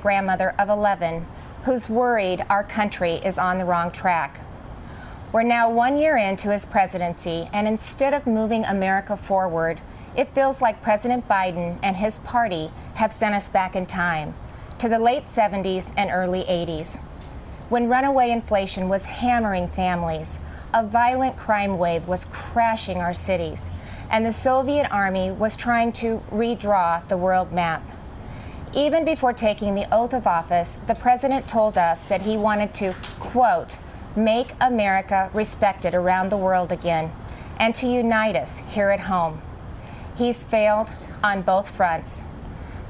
grandmother of 11 who's worried our country is on the wrong track. We're now one year into his presidency, and instead of moving America forward, it feels like President Biden and his party have sent us back in time to the late 70s and early 80s. When runaway inflation was hammering families, a violent crime wave was crashing our cities, and the Soviet Army was trying to redraw the world map. Even before taking the oath of office, the president told us that he wanted to, quote, make America respected around the world again and to unite us here at home. He's failed on both fronts.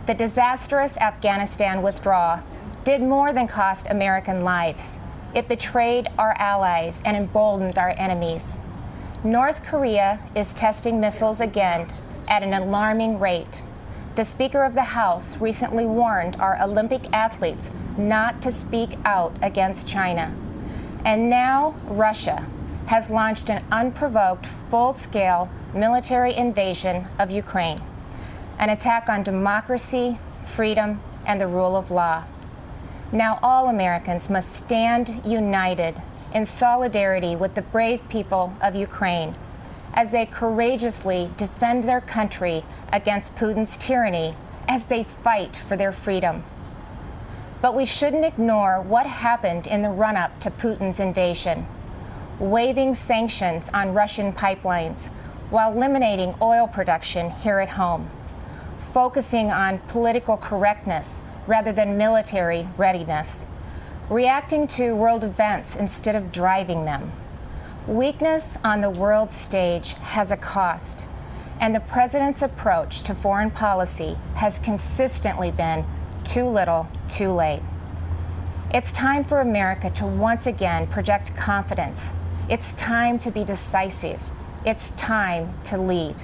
The disastrous Afghanistan withdrawal did more than cost American lives. It betrayed our allies and emboldened our enemies. North Korea is testing missiles again at an alarming rate. The Speaker of the House recently warned our Olympic athletes not to speak out against China. And now Russia has launched an unprovoked, full scale military invasion of Ukraine, an attack on democracy, freedom, and the rule of law. Now all Americans must stand united in solidarity with the brave people of Ukraine as they courageously defend their country against Putin's tyranny as they fight for their freedom. But we shouldn't ignore what happened in the run up to Putin's invasion, waiving sanctions on Russian pipelines while eliminating oil production here at home, focusing on political correctness rather than military readiness, reacting to world events instead of driving them. Weakness on the world stage has a cost, and the president's approach to foreign policy has consistently been too little, too late. It's time for America to once again project confidence. It's time to be decisive. It's time to lead.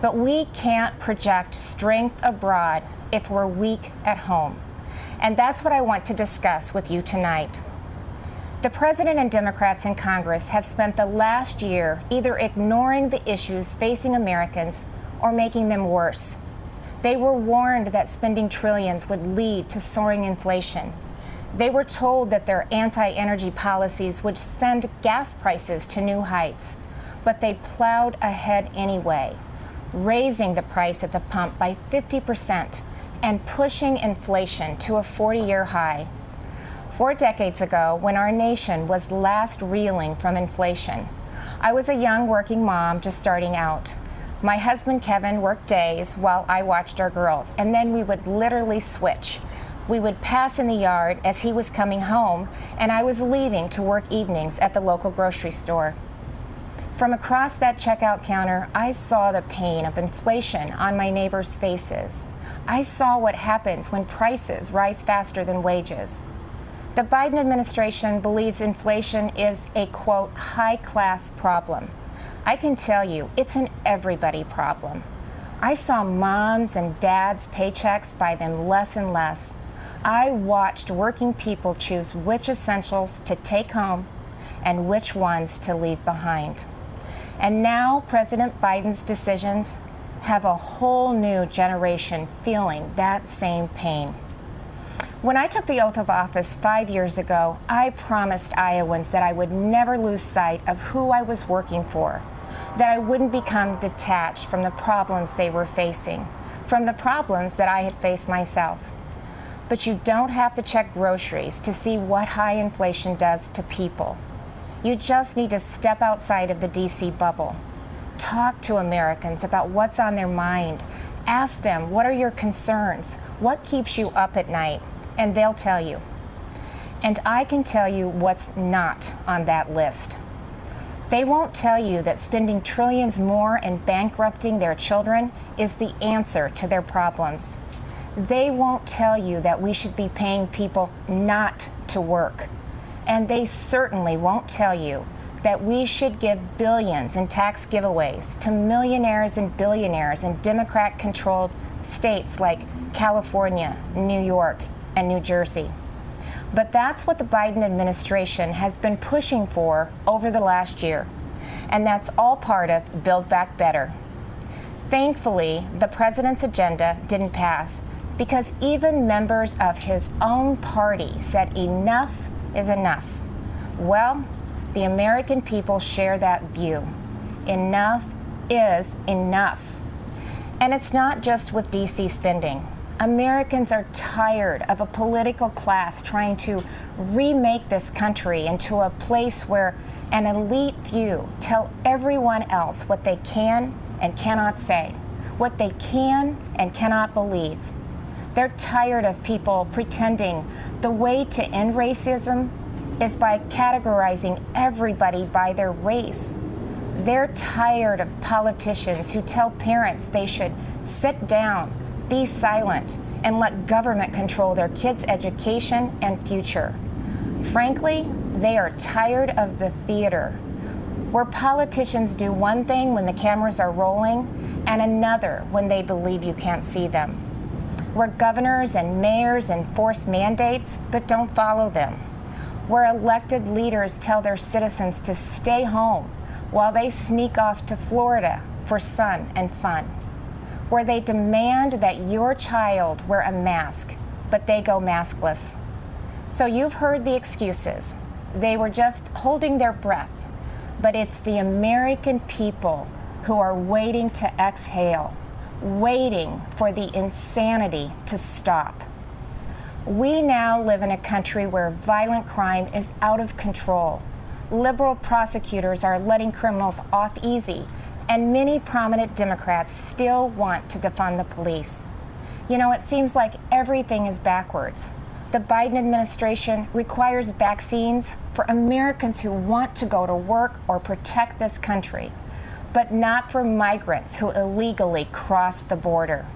But we can't project strength abroad if we're weak at home. And that's what I want to discuss with you tonight. The President and Democrats in Congress have spent the last year either ignoring the issues facing Americans or making them worse. They were warned that spending trillions would lead to soaring inflation. They were told that their anti energy policies would send gas prices to new heights, but they plowed ahead anyway, raising the price at the pump by 50% and pushing inflation to a 40 year high. Four decades ago, when our nation was last reeling from inflation, I was a young working mom just starting out. My husband Kevin worked days while I watched our girls, and then we would literally switch. We would pass in the yard as he was coming home, and I was leaving to work evenings at the local grocery store. From across that checkout counter, I saw the pain of inflation on my neighbors' faces. I saw what happens when prices rise faster than wages. The Biden administration believes inflation is a quote, high class problem. I can tell you, it's an everybody problem. I saw moms and dads' paychecks buy them less and less. I watched working people choose which essentials to take home and which ones to leave behind. And now President Biden's decisions have a whole new generation feeling that same pain. When I took the oath of office five years ago, I promised Iowans that I would never lose sight of who I was working for that I wouldn't become detached from the problems they were facing, from the problems that I had faced myself. But you don't have to check groceries to see what high inflation does to people. You just need to step outside of the DC bubble. Talk to Americans about what's on their mind. Ask them, what are your concerns? What keeps you up at night? And they'll tell you. And I can tell you what's not on that list. They won't tell you that spending trillions more and bankrupting their children is the answer to their problems. They won't tell you that we should be paying people not to work. And they certainly won't tell you that we should give billions in tax giveaways to millionaires and billionaires in Democrat controlled states like California, New York, and New Jersey. But that's what the Biden administration has been pushing for over the last year. And that's all part of Build Back Better. Thankfully, the president's agenda didn't pass because even members of his own party said enough is enough. Well, the American people share that view. Enough is enough. And it's not just with DC spending. Americans are tired of a political class trying to remake this country into a place where an elite few tell everyone else what they can and cannot say, what they can and cannot believe. They're tired of people pretending the way to end racism is by categorizing everybody by their race. They're tired of politicians who tell parents they should sit down, be silent, and let government control their kids' education and future. Frankly, they are tired of the theater, where politicians do one thing when the cameras are rolling and another when they believe you can't see them, where governors and mayors enforce mandates but don't follow them, where elected leaders tell their citizens to stay home while they sneak off to Florida for sun and fun, where they demand that your child wear a mask but they go maskless. So you've heard the excuses. They were just holding their breath. But it's the American people who are waiting to exhale, waiting for the insanity to stop. We now live in a country where violent crime is out of control. Liberal prosecutors are letting criminals off easy, and many prominent Democrats still want to defund the police. You know, it seems like everything is backwards the Biden administration requires vaccines for Americans who want to go to work or protect this country, but not for migrants who illegally cross the border.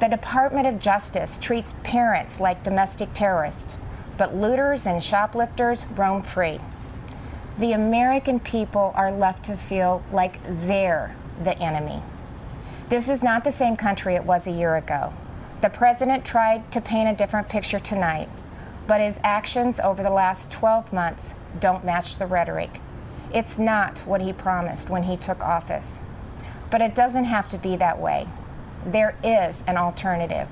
The Department of Justice treats parents like domestic terrorists, but looters and shoplifters roam free. The American people are left to feel like they're the enemy. This is not the same country it was a year ago. The president tried to paint a different picture tonight, but his actions over the last 12 months don't match the rhetoric. It's not what he promised when he took office. But it doesn't have to be that way. There is an alternative.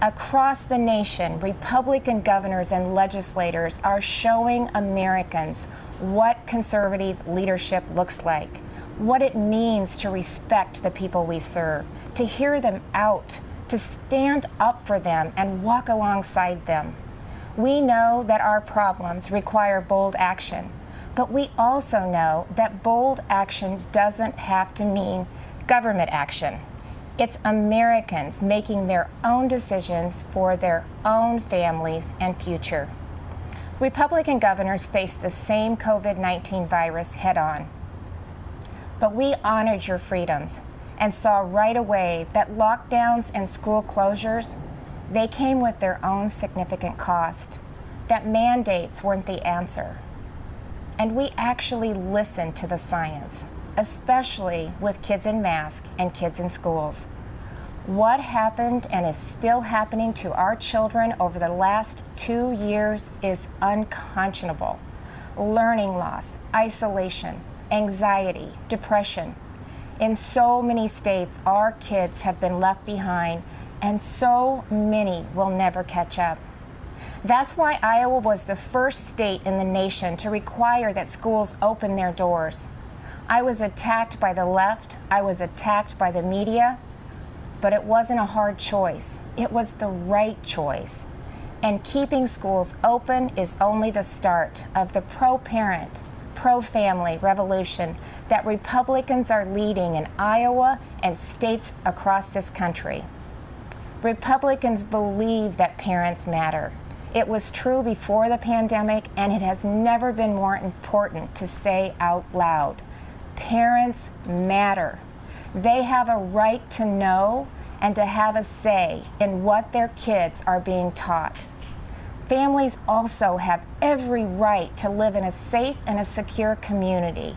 Across the nation, Republican governors and legislators are showing Americans what conservative leadership looks like, what it means to respect the people we serve, to hear them out, to stand up for them and walk alongside them. We know that our problems require bold action, but we also know that bold action doesn't have to mean government action. It's Americans making their own decisions for their own families and future. Republican governors face the same COVID 19 virus head on. But we honored your freedoms and saw right away that lockdowns and school closures, they came with their own significant cost, that mandates weren't the answer. And we actually listened to the science, especially with kids in masks and kids in schools. What happened and is still happening to our children over the last two years is unconscionable. Learning loss, isolation, anxiety, depression, in so many states, our kids have been left behind, and so many will never catch up. That's why Iowa was the first state in the nation to require that schools open their doors. I was attacked by the left, I was attacked by the media, but it wasn't a hard choice. It was the right choice. And keeping schools open is only the start of the pro parent, pro family revolution that Republicans are leading in Iowa and states across this country. Republicans believe that parents matter. It was true before the pandemic, and it has never been more important to say out loud parents matter. They have a right to know and to have a say in what their kids are being taught. Families also have every right to live in a safe and a secure community.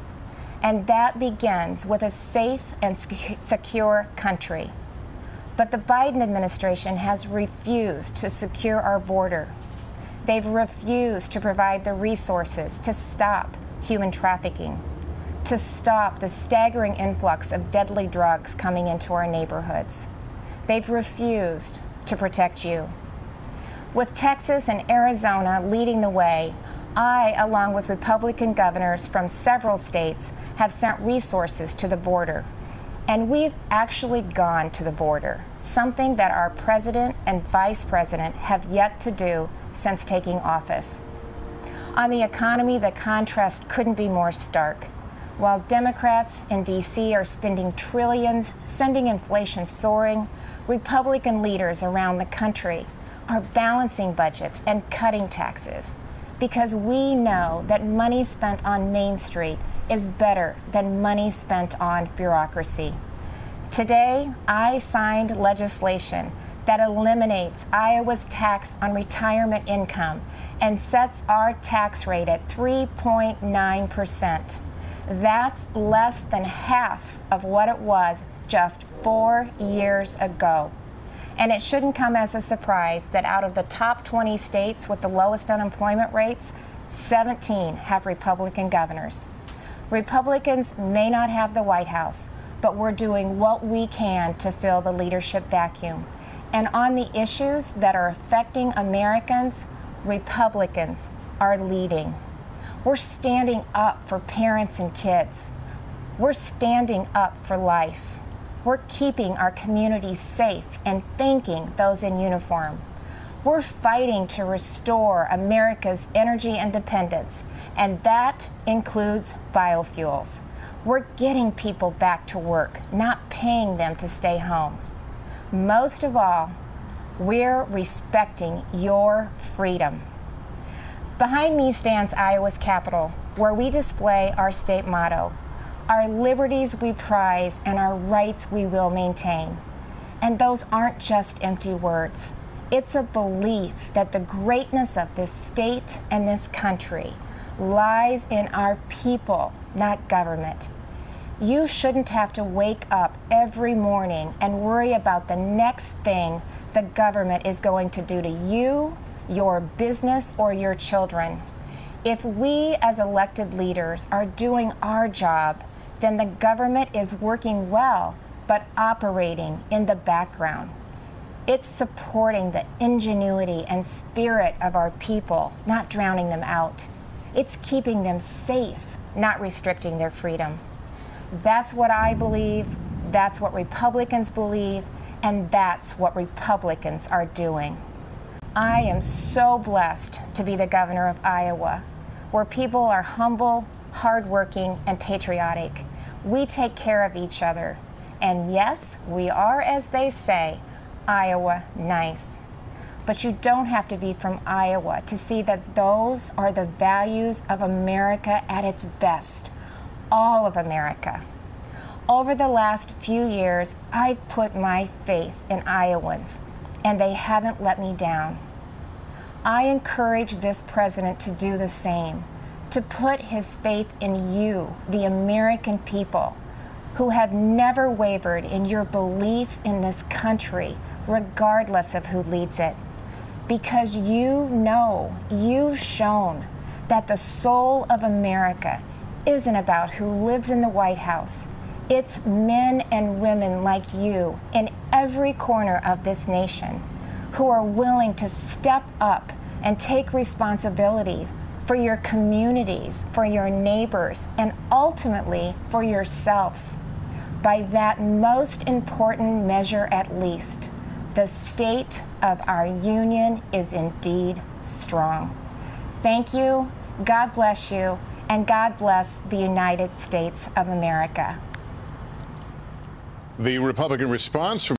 And that begins with a safe and secure country. But the Biden administration has refused to secure our border. They've refused to provide the resources to stop human trafficking, to stop the staggering influx of deadly drugs coming into our neighborhoods. They've refused to protect you. With Texas and Arizona leading the way, I, along with Republican governors from several states, have sent resources to the border. And we've actually gone to the border, something that our president and vice president have yet to do since taking office. On the economy, the contrast couldn't be more stark. While Democrats in D.C. are spending trillions, sending inflation soaring, Republican leaders around the country are balancing budgets and cutting taxes because we know that money spent on Main Street is better than money spent on bureaucracy. Today, I signed legislation that eliminates Iowa's tax on retirement income and sets our tax rate at 3.9%. That's less than half of what it was just four years ago. And it shouldn't come as a surprise that out of the top 20 states with the lowest unemployment rates, 17 have Republican governors. Republicans may not have the White House, but we're doing what we can to fill the leadership vacuum. And on the issues that are affecting Americans, Republicans are leading. We're standing up for parents and kids. We're standing up for life. We're keeping our communities safe and thanking those in uniform. We're fighting to restore America's energy independence, and that includes biofuels. We're getting people back to work, not paying them to stay home. Most of all, we're respecting your freedom. Behind me stands Iowa's Capitol, where we display our state motto our liberties we prize and our rights we will maintain. And those aren't just empty words. It's a belief that the greatness of this state and this country lies in our people, not government. You shouldn't have to wake up every morning and worry about the next thing the government is going to do to you, your business, or your children. If we as elected leaders are doing our job, then the government is working well, but operating in the background. It's supporting the ingenuity and spirit of our people, not drowning them out. It's keeping them safe, not restricting their freedom. That's what I believe, that's what Republicans believe, and that's what Republicans are doing. I am so blessed to be the governor of Iowa, where people are humble, hardworking, and patriotic. We take care of each other. And yes, we are, as they say, Iowa nice. But you don't have to be from Iowa to see that those are the values of America at its best. All of America. Over the last few years, I've put my faith in Iowans, and they haven't let me down. I encourage this president to do the same to put his faith in you, the American people, who have never wavered in your belief in this country, regardless of who leads it. Because you know, you've shown that the soul of America isn't about who lives in the White House. It's men and women like you in every corner of this nation who are willing to step up and take responsibility for your communities, for your neighbors, and ultimately for yourselves. By that most important measure, at least, the state of our union is indeed strong. Thank you, God bless you, and God bless the United States of America. The Republican response from